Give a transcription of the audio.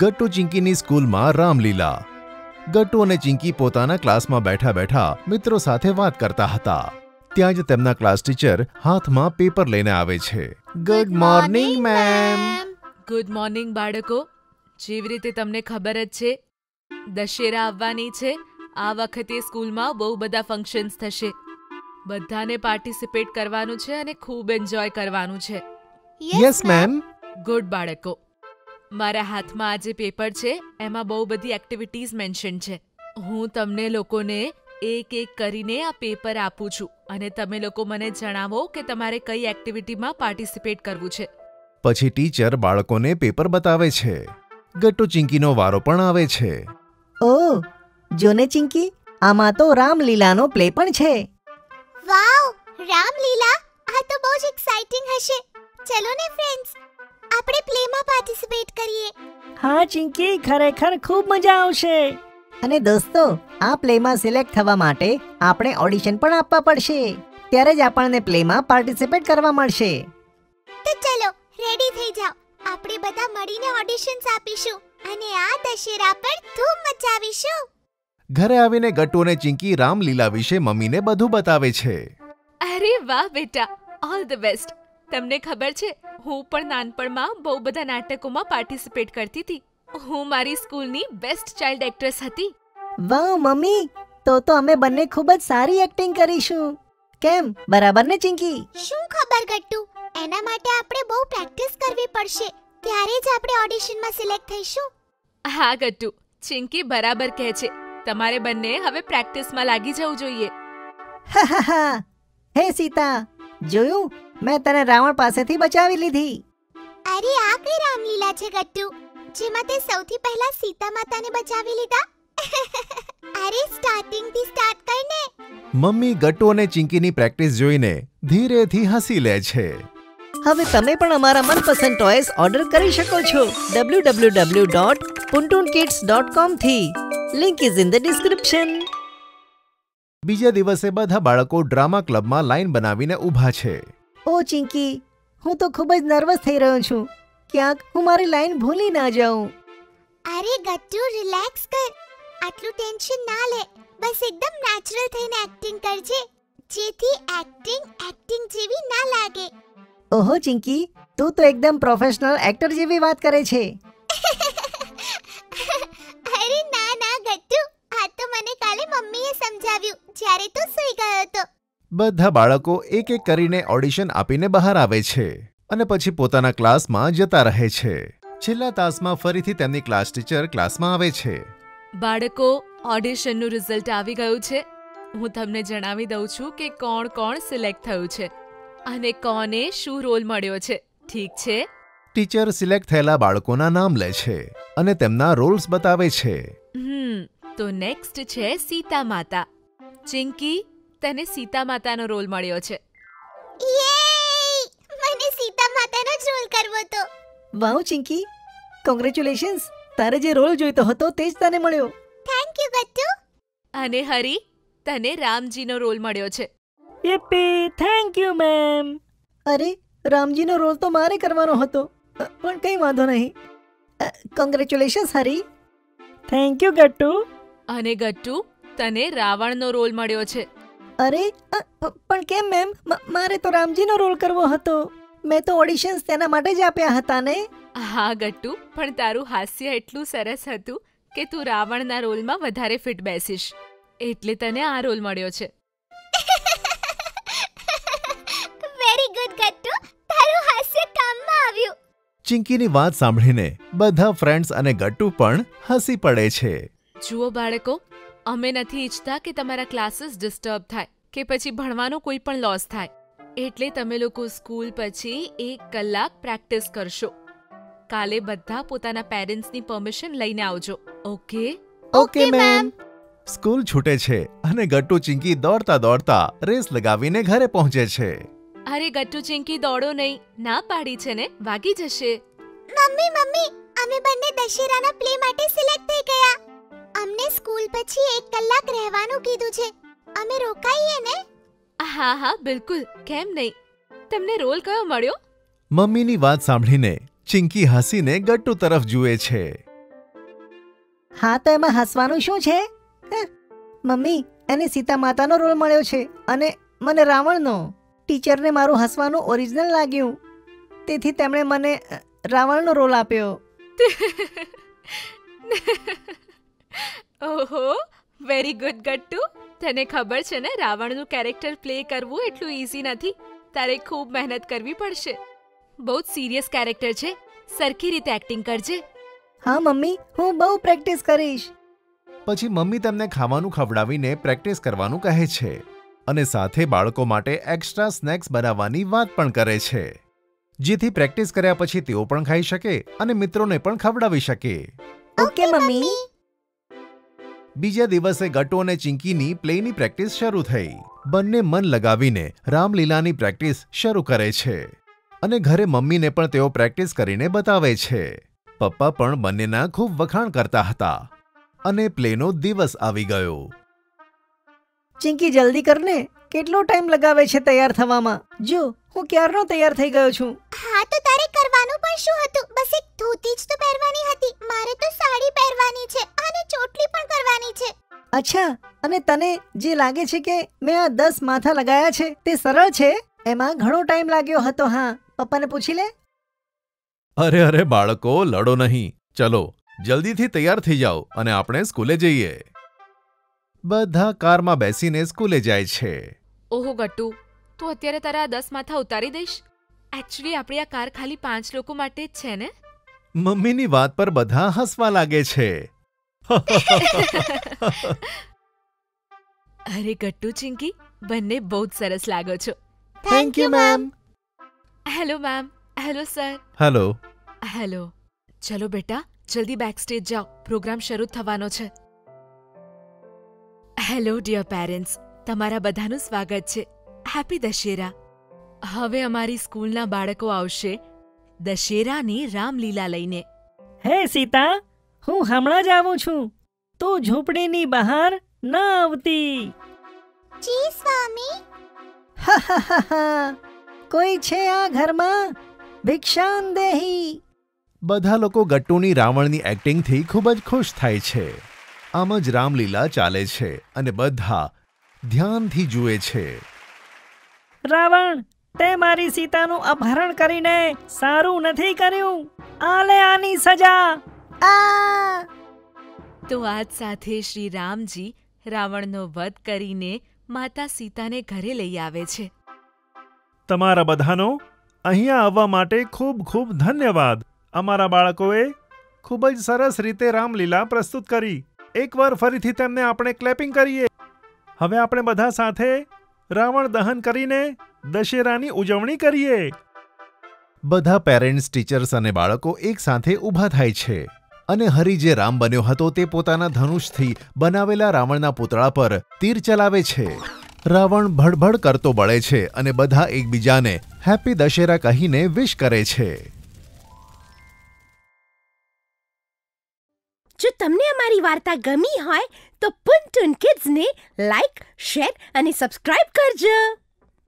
ગટ્ટુ ચિંકીની સ્કૂલમાં રામલીલા. ગટ્ટુ અને ચિંકી પોતાના ક્લાસમાં બેઠા બેઠા મિત્રો સાથે વાત કરતા હતા. ત્યાં જ તેમના ક્લાસ ટીચર હાથમાં પેપર લઈને આવે છે. Good morning ma'am good morning બાળકો. જેવી રીતે તમને ખબર જ છે દશેરા આવવાની છે. આ વખતે સ્કૂલમાં બહુ બધા ફંક્શન્સ થશે. બધાને પાર્ટિસિપેટ કરવાનું છે અને ખૂબ એન્જોય કરવાનું છે. યસ મેમ ગુડ બાળકો. મારા હાથમાં આ જે પેપર છે એમાં બહુ બધી એક્ટિવિટીઝ મેન્શન છે. હું તમને લોકોને એક એક કરીને આ પેપર આપું છું અને તમે લોકો મને જણાવો કે તમારે કઈ એક્ટિવિટીમાં પાર્ટિસિપેટ કરવું છે. પછી ટીચર બાળકોને પેપર બતાવે છે. ગટ્ટુ ચિંકીનો વારો પણ આવે છે. ઓ જોને ચિંકી આમાં તો રામલીલાનો પ્લે પણ છે. વાવ રામલીલા આ તો બહુ જ એક્સાઇટિંગ હશે. ચલો ને ફ્રેન્ડ્સ આપણે પ્લેમાં પાર્ટિસિપેટ કરીએ. હા ચિંકી ખરેખર ખૂબ મજા આવશે. અને દોસ્તો આ પ્લેમાં સિલેક્ટ થવા માટે આપણે ઓડિશન પણ આપવા પડશે. ત્યારે જ આપણને પ્લેમાં પાર્ટિસિપેટ કરવા મળશે. તો ચલો રેડી થઈ જાઓ. આપણે બધા મળીને ઓડિશન્સ આપીશું અને આ દશેરા પર ધૂમ મચાવીશું. ઘરે આવીને ગટ્ટુ અને ચિંકી રામલીલા વિશે મમ્મીને બધું બતાવે છે. અરે વાહ બેટા ઓલ ધ બેસ્ટ તમને ખબર છે હું પણ નાનપણમાં બહુ બધા નાટકોમાં પાર્ટિસિપેટ કરતી હતી. હું મારી સ્કૂલની બેસ્ટ ચાઇલ્ડ એક્ટ્રેસ હતી. વાહ મમ્મી! તો તો અમે બંને ખૂબ જ સારી એક્ટિંગ કરીશું. કેમ બરાબર ને ચિંકી? શું ખબર ગટ્ટુ? એના માટે આપણે બહુ પ્રેક્ટિસ કરવી પડશે. ત્યારે જ આપણે ઓડિશનમાં સિલેક્ટ થઈશું. હા ગટ્ટુ. ચિંકી બરાબર કહે છે. તમારે બંને હવે પ્રેક્ટિસમાં લાગી જવું જોઈએ. હા હા હા. હે સીતા. જોયું? મેં તને રાવણ પાસેથી બચાવી લીધી. અરે આ કઈ રામલીલા છે ગટ્ટુ? જેમાં તે સૌથી પહેલા સીતા માતાને બચાવી લીધા? અરે સ્ટાર્ટિંગથી સ્ટાર્ટ કરને. મમ્મી ગટ્ટુ અને ચિંકીની પ્રેક્ટિસ જોઈને ધીરેથી હસી લે છે. હવે તમે પણ અમારા મનપસંદ ટોયસ ઓર્ડર કરી શકો છો. www.puntunkids.com થી. Link is in the description બીજા દિવસે બધા બાળકો ડ્રામા ક્લબમાં લાઈન બનાવીને ઊભા છે. ઓ ચિંકી હું તો ખૂબ જ નર્વસ થઈ રહ્યો છું. ક્યાંક હું મારી લાઈન ભૂલી ના જાઉં. અરે ગટ્ટુ રિલેક્સ કર. આટલું ટેન્શન ના લે. બસ એકદમ નેચરલ થઈને એક્ટિંગ કરજે. જેથી એક્ટિંગ એક્ટિંગ જેવી ના લાગે. ઓહો ચિંકી તું તો એકદમ પ્રોફેશનલ એક્ટર જેવી વાત કરે છે. બધા બાળકો એક એક કરીને ઓડિશન આપીને બહાર આવે છે અને પછી પોતાના ક્લાસમાં જતા રહે છે. છેલ્લા તાસમાં ફરીથી તેમની ક્લાસ ટીચર ક્લાસમાં આવે છે. બાળકો ઓડિશનનું રિઝલ્ટ આવી ગયું છે. હું તમને જણાવી દઉં છું કે કોણ કોણ સિલેક્ટ થયું છે અને કોને શું રોલ મળ્યો છે. ઠીક છે? ટીચર સિલેક્ટ થયેલા બાળકોના નામ લે છે અને તેમના રોલ્સ બતાવે છે. હમ તો નેક્સ્ટ છે સીતા માતા. ચિંકી તને સીતા માતાનો રોલ મળ્યો છે. યે! મને સીતા માતાનો જ રોલ કરવો તો. વાવ ચિંકી. કોંગ્રેચ્યુલેશન્સ તારે જે રોલ જોઈતો હતો તે જ તને મળ્યો. થેન્ક યુ ગટ્ટુ અને હરી તને રામજીનો રોલ મળ્યો છે. યપ્પી થેન્ક યુ મેમ અરે રામજીનો રોલ તો મારે કરવાનો હતો. પણ કંઈ વાંધો નહીં. Congratulations Hari. Thank you Gattu અને ગટ્ટુ તને રાવણનો રોલ મળ્યો છે. અરે પણ કેમ મેમ મારે તો રામજીનો રોલ કરવો હતો. મેં તો ઓડિશન્સ તેના માટે જ આપ્યા હતા ને? હા ગટ્ટુ પણ તારું હાસ્ય એટલું સરસ હતું કે તું રાવણના રોલમાં વધારે ફિટ બેસીશ. એટલે તને આ રોલ મળ્યો છે. Very good Gattu. તારું હાસ્ય કામમાં આવ્યું. ચિંકીની વાત સાંભળીને બધા ફ્રેન્ડ્સ અને ગટ્ટુ પણ હસી પડે છે. જુઓ બાળકો અમે નથી ઈચ્છતા કે તમારા ક્લાસીસ ડિસ્ટર્બ થાય કે પછી ભણવાનો કોઈ પણ લોસ થાય. એટલે તમે લોકો સ્કૂલ પછી એક કલાક પ્રેક્ટિસ કરશો. કાલે બધા પોતાના પેરેન્ટ્સની પરમિશન લઈને આવજો. ઓકે? Okay ma'am. સ્કૂલ છૂટે છે અને ગટ્ટુ ચિંકી દોડતા દોડતા રેસ લગાવીને ઘરે પહોંચે છે. અરે ગટ્ટુ ચિંકી દોડો નહીં. ના પાડી છે ને? વાગી જશે. મમ્મી મમ્મી અમે બંને દશેરાના પ્લે માટે સિલેક્ટ થઈ ગયા. અમને સ્કૂલ પછી એક કલાક રહેવાનું કીધું છે. અમે રોકાઈએ ને? હા હા બિલકુલ. કેમ નહીં? તમને રોલ કયો મળ્યો? મમ્મીની વાત સાંભળીને ચિંકી હસીને ગટ્ટુ તરફ જુએ છે. હા તો એમાં હસવાનું શું છે? હે? મમ્મી એને સીતા માતાનો રોલ મળ્યો છે અને મને રાવણનો. ટીચરને મારું હસવાનું ઓરિજિનલ લાગ્યું. તેથી તેમણે મને અ, રાવણનો રોલ આપ્યો. ઓહો વેરી ગુડ ગટ્ટુ. તને ખબર છે ને રાવણનું કેરેક્ટર પ્લે કરવું એટલું ઈઝી નથી. તારે ખૂબ મહેનત કરવી પડશે. બહુ જ સિરિયસ કેરેક્ટર છે. સરખી રીતે એક્ટિંગ કરજે. હા મમ્મી હું બહુ પ્રેક્ટિસ કરીશ. પછી મમ્મી તેમને ખાવાનું ખવડાવીને પ્રેક્ટિસ કરવાનું કહે છે અને સાથે બાળકો માટે એક્સ્ટ્રા સ્નેક્સ બનાવવાની વાત પણ કરે છે. જેથી પ્રેક્ટિસ કર્યા પછી તેઓ પણ ખાઈ શકે અને મિત્રોને પણ ખવડાવી શકે. Okay mummy. બીજા દિવસે ગટ્ટુ અને ચિંકીની પ્લેની પ્રેક્ટિસ શરૂ થઈ. બંને મન લગાવીને રામલીલાની પ્રેક્ટિસ શરૂ કરે છે અને ઘરે મમ્મીને પણ તેઓ પ્રેક્ટિસ કરીને બતાવે છે. પપ્પા પણ બંનેના ખૂબ વખાણ કરતા હતા અને પ્લેનો દિવસ આવી ગયો. ચિંકી જલ્દી કરને. કેટલો ટાઈમ લગાવે છે તૈયાર થવામાં? જો હું ક્યારનો તૈયાર થઈ ગયો છું? હા તો તારે કરવાનું અચ્છા અને તને જે લાગે છે કે મેં આ દસ માથા લગાયા છે તે સરળ છે? એમાં ઘણો ટાઈમ લાગ્યો હતો હા. પપ્પાને પૂછી લે. અરે અરે બાળકો લડો નહીં. ચલો જલ્દીથી તૈયાર થઈ જાઓ અને આપણે સ્કૂલે જઈએ. બધા કારમાં બેસીને સ્કૂલે જાય છે. ઓહો ગટ્ટુ તું અત્યારે તારા આ દસ માથા ઉતારી દઈશ? એકચ્યુઅલી આપણી આ કાર ખાલી પાંચ લોકો માટે જ છે ને? મમ્મીની વાત પર બધા હસવા લાગે છે. અરે ગટ્ટુ ચિંકી બંને બહુ જ સરસ લાગો છો. Thank you ma'am hello ma'am hello sir hello hello ચલો બેટા જલ્દી બેક સ્ટેજ જાઓ. પ્રોગ્રામ શરૂ થવાનો છે. હેલો ડિયર પેરેન્ટ્સ તમારા બધાનું સ્વાગત છે. હેપી દશેરા. હવે અમારી સ્કૂલના બાળકો આવશે દશેરાની રામલીલા લઈને. હે સીતા. હું હમણાં જ આવું છું. તું ઝૂંપડીની બહાર ન આવતી. જી સ્વામી. કોઈ છે આ ઘરમાં? ભિક્ષાન દેહી બધા લોકો ગટ્ટુની રાવણની એક્ટિંગથી ખૂબ જ ખુશ થાય છે. આમ જ રામલીલા ચાલે છે અને બધા ધ્યાનથી જુએ છે. રાવણ તે મારી સીતાનું અપહરણ કરીને સારું નથી કર્યું. આલે આની સજા. તો આજ સાથે શ્રી રામજી રાવણનો વધ કરીને માતા સીતાને ઘરે લઈ આવે છે. તમારા બધાનો અહીંયા આવવા માટે ખૂબ ખૂબ ધન્યવાદ. અમારા બાળકોએ ખૂબ જ સરસ રીતે રામલીલા પ્રસ્તુત કરી. એકવાર ફરીથી તેમને આપણે ક્લેપિંગ કરીએ. હવે આપણે બધા સાથે રાવણ દહન કરીને દશેરાની ઉજવણી કરીએ. બધા પેરેન્ટ્સ ટીચર્સ અને બાળકો એકસાથે ઊભા થાય છે. અને હરિ જે રામ બન્યો હતો તે પોતાના ધનુષથી બનાવેલા રાવણના પૂતળા પર તીર ચલાવે છે. રાવણ ભડભડ કરતો બળે છે અને બધા એકબીજાને હેપી દશેરા કહીને વિશ કરે છે. જો તમને અમારી વાર્તા ગમી હોય તો પુન ટુન કિડ્સને લાઈક, શેર અને સબસ્ક્રાઇબ કરજો.